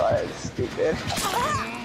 it's stupid.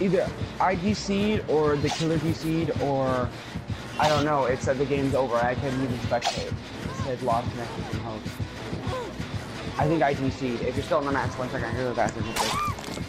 Either I seed or the killer seed or I don't know. It said the game's over. I couldn't even spectate. It said lost connection from host. I think I seed. If you're still in the match, one second, to the bathroom.